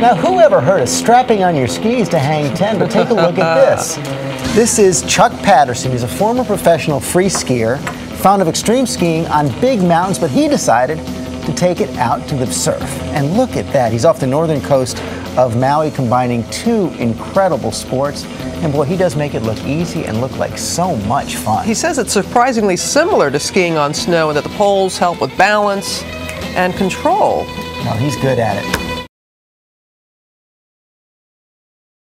Now, who ever heard of strapping on your skis to hang 10? But take a look at this. This is Chuck Patterson. He's a former professional free skier, fond of extreme skiing on big mountains, but he decided to take it out to the surf. And look at that. He's off the northern coast of Maui, combining two incredible sports. And boy, he does make it look easy and look like so much fun. He says it's surprisingly similar to skiing on snow and that the poles help with balance and control. Well, he's good at it.